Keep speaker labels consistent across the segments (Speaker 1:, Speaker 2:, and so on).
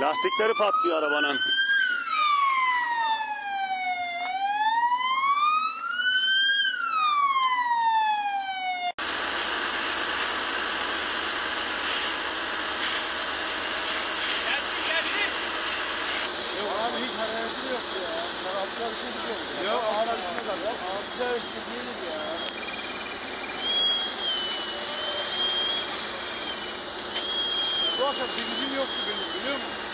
Speaker 1: Lastikleri patlıyor arabanın.
Speaker 2: Ya. Bir şey yok. Yok harareti yok. Yok ağzı üstü değiliz ya. Bu akşam denizim yoktu benim biliyor musun?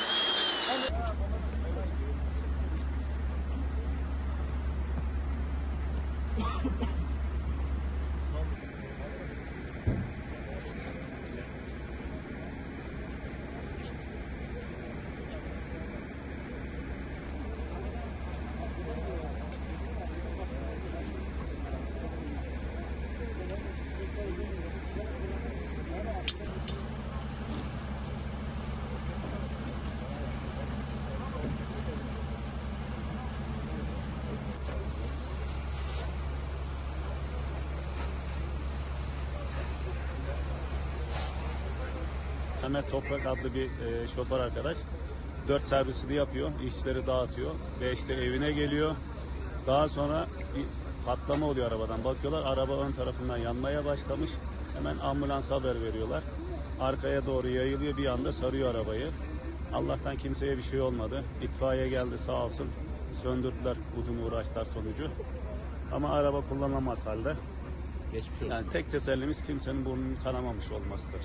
Speaker 1: Mehmet Toprak adlı bir e, şoför arkadaş. Dört servisini yapıyor, işleri dağıtıyor. Beşte evine geliyor. Daha sonra bir patlama oluyor arabadan. Bakıyorlar araba ön tarafından yanmaya başlamış. Hemen ambulans haber veriyorlar. Arkaya doğru yayılıyor bir anda sarıyor arabayı. Allah'tan kimseye bir şey olmadı. İtfaiye geldi sağ olsun. Söndürdüler uzun uğraşlar sonucu. Ama araba kullanılamaz halde.
Speaker 3: Geçmiş olsun.
Speaker 1: Yani tek tesellimiz kimsenin burnunun kanamamış olmasıdır.